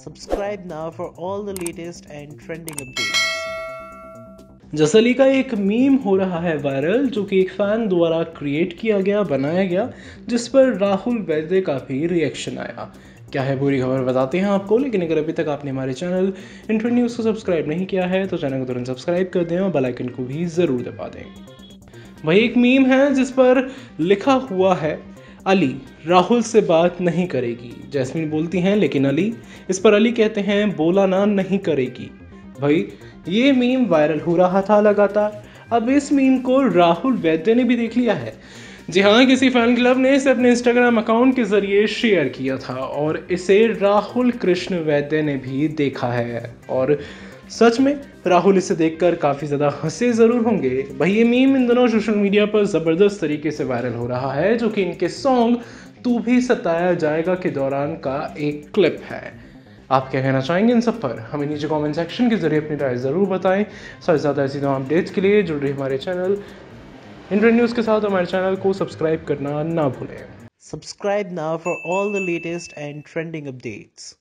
Subscribe now for all the latest and trending updates. जसली का एक meme हो रहा है वायरल, जो कि एक फ़ैन द्वारा क्रिएट किया गया, बनाया गया, जिस पर राहुल वैद्य का भी रिएक्शन आया क्या है पूरी खबर बताते हैं आपको, लेकिन अगर अभी तक आपने हमारे चैनल इंटर न्यूज़ को सब्सक्राइब नहीं किया है तो चैनल को तुरंत सब्सक्राइब कर दें और बेल आइकन को भी ज़रूर दबा दें वही एक मीम है, जिस पर लिखा हुआ है अली राहुल से बात नहीं करेगी। जैस्मिन बोलती हैं, लेकिन अली? इस पर अली कहते हैं, बोला ना, नहीं करेगी। भाई, ये मीम वायरल हो रहा था लगातार। अब इस मीम को राहुल वैद्य ने भी देख लिया है। जी हाँ किसी फ़ैन क्लब ने इसे अपने इंस्टाग्राम अकाउंट के ज़रिए शेयर किया था और इसे राहुल कृष्ण वैद्य ने भी देखा है। और सच में, राहुल इसे देखकर काफ़ी ज़्यादा हंसे ज़रूर होंगे। भाई ये मीम इन दोनों सोशल मीडिया पर ज़बरदस्त तरीके से वायरल हो रहा है, जो कि इनके सॉन्ग तू भी सताया जाएगा के दौरान का एक क्लिप है। आप क्या कहना चाहेंगे इन सब पर? हमें नीचे कमेंट सेक्शन के ज़रिए अपनी राय ज़रूर बताएँ। साथ ज़्यादा ऐसी तमाम अपडेट्स के लिए जुड़ रही हमारे चैनल इंटर न्यूज़ के साथ हमारे चैनल को सब्सक्राइब करना ना भूलें। Subscribe now for all the latest and trending updates.